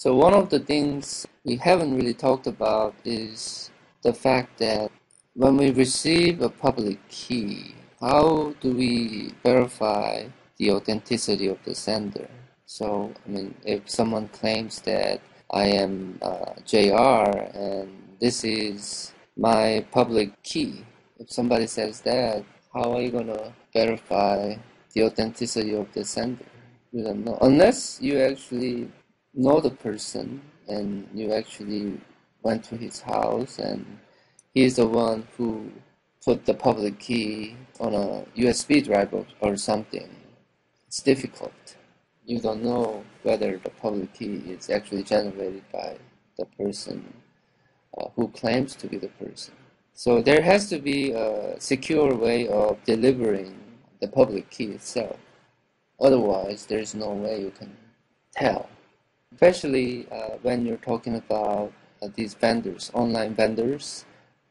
So one of the things we haven't really talked about is the fact that when we receive a public key, how do we verify the authenticity of the sender? So, I mean, if someone claims that I am uh, JR and this is my public key, if somebody says that, how are you going to verify the authenticity of the sender? You don't know. Unless you actually know the person and you actually went to his house and he's the one who put the public key on a USB drive or, or something. It's difficult. You don't know whether the public key is actually generated by the person uh, who claims to be the person. So there has to be a secure way of delivering the public key itself. Otherwise, there's no way you can tell especially uh, when you're talking about uh, these vendors, online vendors.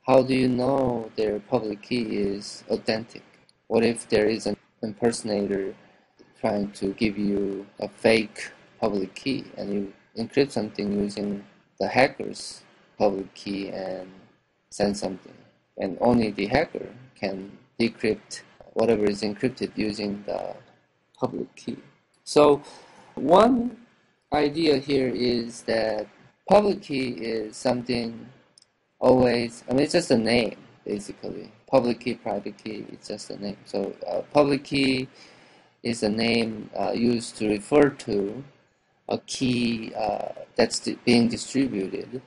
How do you know their public key is authentic? What if there is an impersonator trying to give you a fake public key and you encrypt something using the hacker's public key and send something? And only the hacker can decrypt whatever is encrypted using the public key. So, one idea here is that public key is something always, I mean, it's just a name, basically. Public key, private key, it's just a name. So uh, public key is a name uh, used to refer to a key uh, that's being distributed.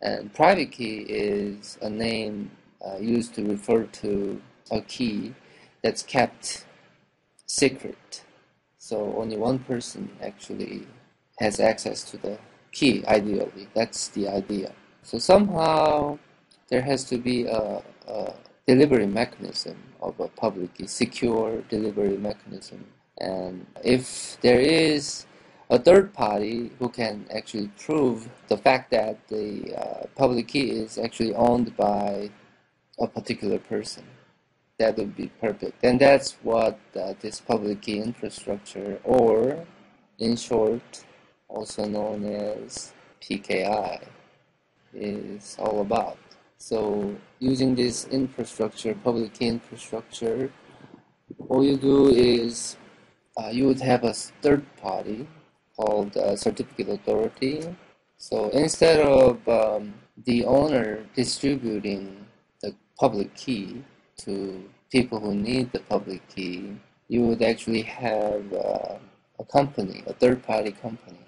And private key is a name uh, used to refer to a key that's kept secret. So only one person actually has access to the key, ideally. That's the idea. So somehow there has to be a, a delivery mechanism of a public secure delivery mechanism. And if there is a third party who can actually prove the fact that the uh, public key is actually owned by a particular person. That would be perfect. And that's what uh, this public key infrastructure, or in short, also known as PKI, is all about. So using this infrastructure, public key infrastructure, all you do is uh, you would have a third party called a certificate authority. So instead of um, the owner distributing the public key to people who need the public key, you would actually have uh, a company, a third party company,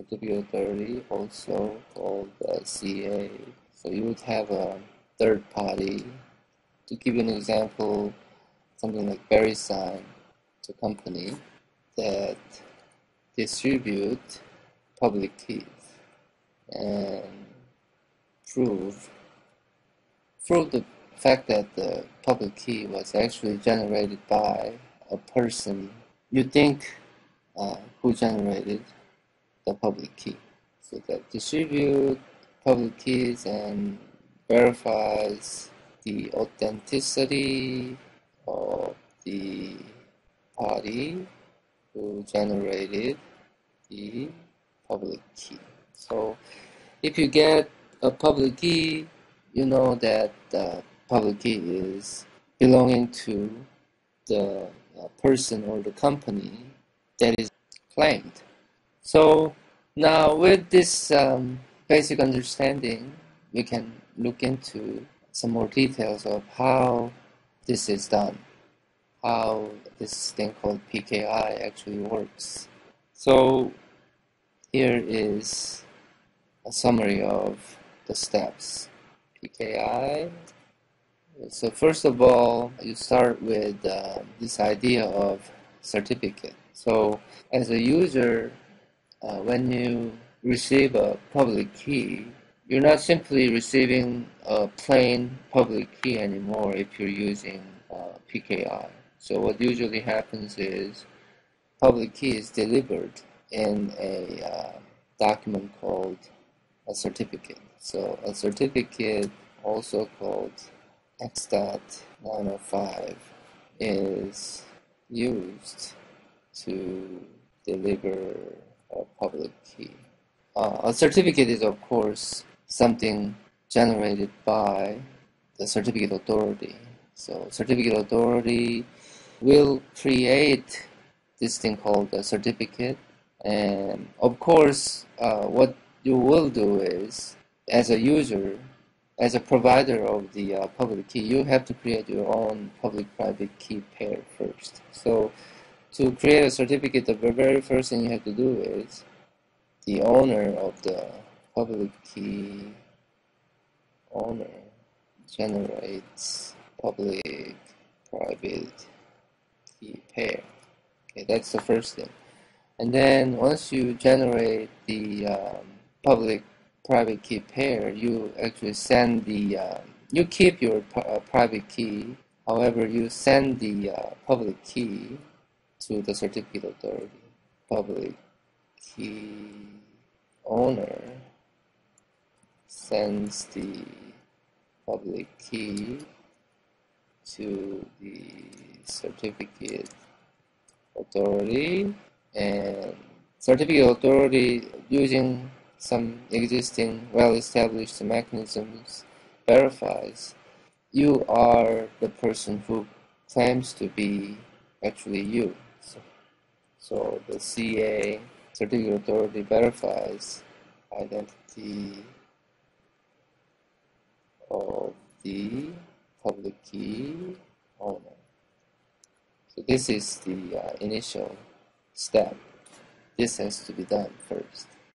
certificate authority, also called uh, CA. So you would have a third party. To give you an example, something like VeriSign, a company that distribute public keys and prove prove the fact that the public key was actually generated by a person you think uh, who generated the public key. So that distribute public keys and verifies the authenticity of the party who generated the public key. So if you get a public key, you know that the public key is belonging to the uh, person or the company that is claimed. So now with this um, basic understanding, we can look into some more details of how this is done, how this thing called PKI actually works. So here is a summary of the steps. PKI. So first of all, you start with uh, this idea of certificate. So as a user, uh, when you receive a public key, you're not simply receiving a plain public key anymore if you're using uh, PKI. So what usually happens is public key is delivered in a uh, document called a certificate. So a certificate, also called X.905, is used to deliver a public key. uh, a certificate is, of course, something generated by the certificate authority. So, certificate authority will create this thing called a certificate, and of course, uh, what you will do is, as a user, as a provider of the uh, public key, you have to create your own public-private key pair first. So, to create a certificate, the very first thing you have to do is the owner of the public key owner generates public private key pair. Okay, that's the first thing. And then once you generate the um, public private key pair, you actually send the um, you keep your uh, private key. However, you send the uh, public key to the certificate authority. Public key owner sends the public key to the certificate authority and certificate authority using some existing well-established mechanisms verifies you are the person who claims to be actually you. So, so the CA certificate authority verifies identity of the public key owner. So this is the uh, initial step. This has to be done first.